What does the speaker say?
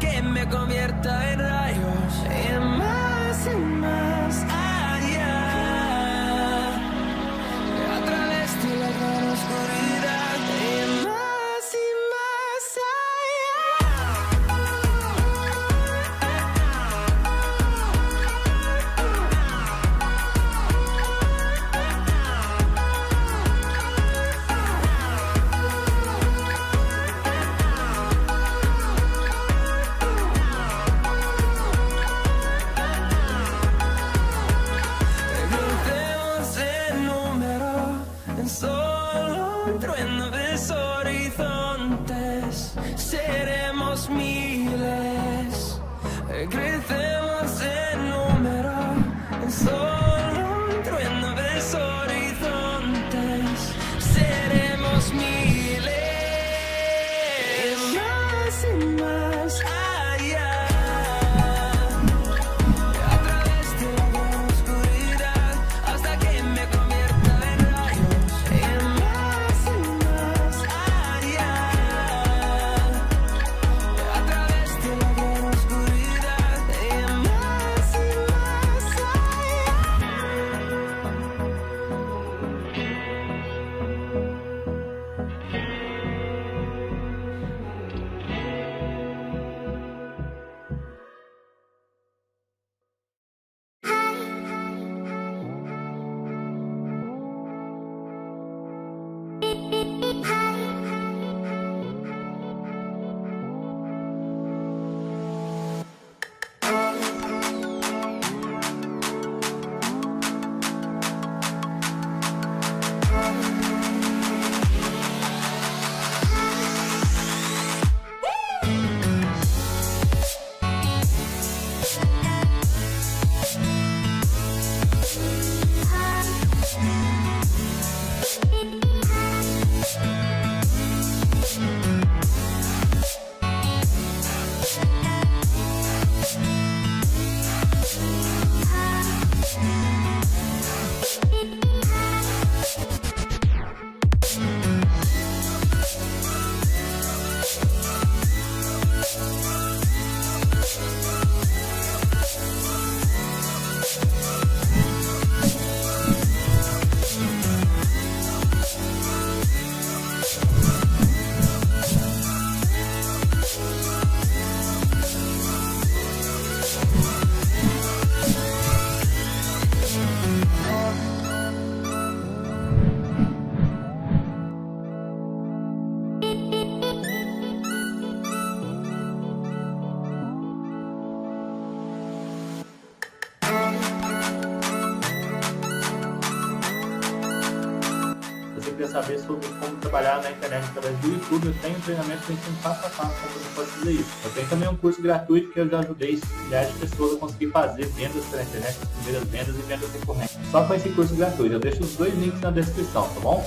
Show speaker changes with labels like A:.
A: que me convierta en solo truenos horizontes, seremos miles, crecemos.
B: Quer saber sobre como trabalhar na internet através do YouTube, eu tenho um treinamento que ensino passo a passo como você pode fazer isso. Eu tenho também um curso gratuito que eu já ajudei milhares de pessoas a conseguir fazer vendas pela internet, as primeiras vendas e vendas recorrentes. Só com esse curso gratuito. Eu deixo os dois links na descrição, tá bom?